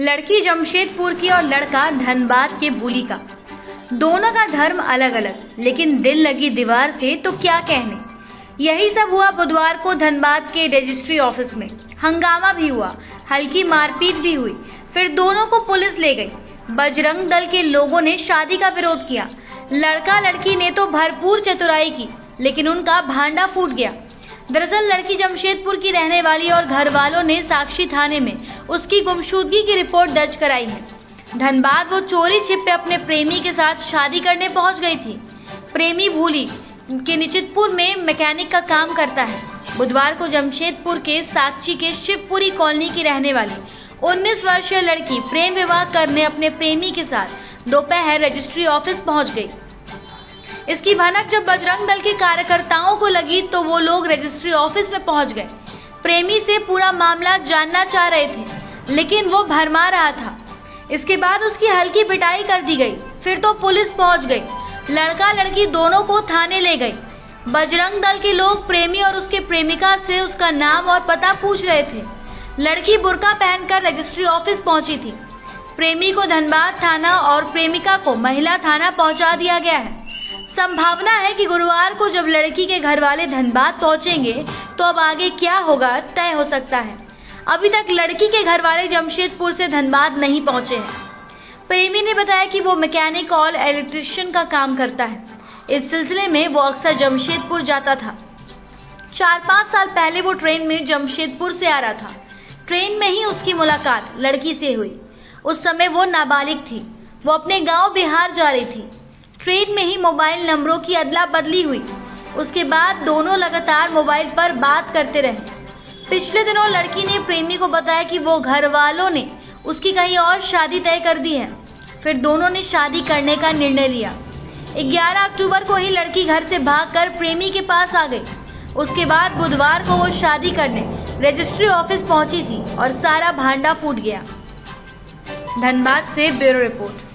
लड़की जमशेदपुर की और लड़का धनबाद के बुली का। दोनों का धर्म अलग अलग लेकिन दिल लगी दीवार से तो क्या कहने? यही सब हुआ बुधवार को धनबाद के रजिस्ट्री ऑफ़िस में। हंगामा भी हुआ, हल्की मारपीट भी हुई। फिर दोनों को पुलिस ले गई। बजरंग दल के लोगों ने शादी का विरोध किया। लड़का लड़की ने तो भरपूर चतुराई की, लेकिन उनका भांडा फूट गया। दरअसल लड़की जमशेदपुर की रहने वाली और घर वालों ने साक्षी थाने में उसकी गुमशुदगी की रिपोर्ट दर्ज कराई है। धनबाद वो चोरी छिपे अपने प्रेमी के साथ शादी करने पहुँच गई थी। प्रेमी भूली के निचितपुर में मैकेनिक का काम करता है। बुधवार को जमशेदपुर के साक्षी के शिवपुरी कॉलोनी की रहने वाली 19 वर्षीय लड़की प्रेम विवाह करने अपने प्रेमी के साथ दोपहर रजिस्ट्री ऑफ़िस पहुँच गई। इसकी भनक जब बजरंग दल के कार्यकर्ताओं को लगी तो वो लोग रजिस्ट्री ऑफ़िस में पहुँच गए। प्रेमी से पूरा मामला जानना चाह रहे थे, लेकिन वो भरमा रहा था। इसके बाद उसकी हल्की पिटाई कर दी गई, फिर तो पुलिस पहुँच गई। लड़का लड़की दोनों को थाने ले गई। बजरंग दल के लोग प्रेमी और उसके प्रेमिका से उसका नाम और पता पूछ रहे थे। लड़की बुरका पहनकर रजिस्ट्री ऑफ़िस पहुँची थी। प्रेमी को धनबाद थाना और प्रेमिका को महिला थाना पहुँचा दिया गया है। संभावना है कि गुरुवार को जब लड़की के घर वाले धनबाद पहुँचेंगे तो अब आगे क्या होगा, तय हो सकता है। अभी तक लड़की के घर वाले जमशेदपुर से धनबाद नहीं पहुँचे हैं। प्रेमी ने बताया कि वो मैकेनिक और इलेक्ट्रिशियन का काम करता है। इस सिलसिले में वो अक्सर जमशेदपुर जाता था। चार पाँच साल पहले वो ट्रेन में जमशेदपुर से आ रहा था। ट्रेन में ही उसकी मुलाकात लड़की से हुई। उस समय वो नाबालिग थी। वो अपने गाँव बिहार जा रही थी। ट्रेन में ही मोबाइल नंबरों की अदला बदली हुई। उसके बाद दोनों लगातार मोबाइल पर बात करते रहे। पिछले दिनों लड़की ने प्रेमी को बताया कि वो घर वालों ने उसकी कहीं और शादी तय कर दी है। फिर दोनों ने शादी करने का निर्णय लिया। 11 अक्टूबर को ही लड़की घर से भागकर प्रेमी के पास आ गई। उसके बाद बुधवार को वो शादी करने रजिस्ट्री ऑफ़िस पहुँची थी और सारा भांडा फूट गया। धनबाद से ब्यूरो रिपोर्ट।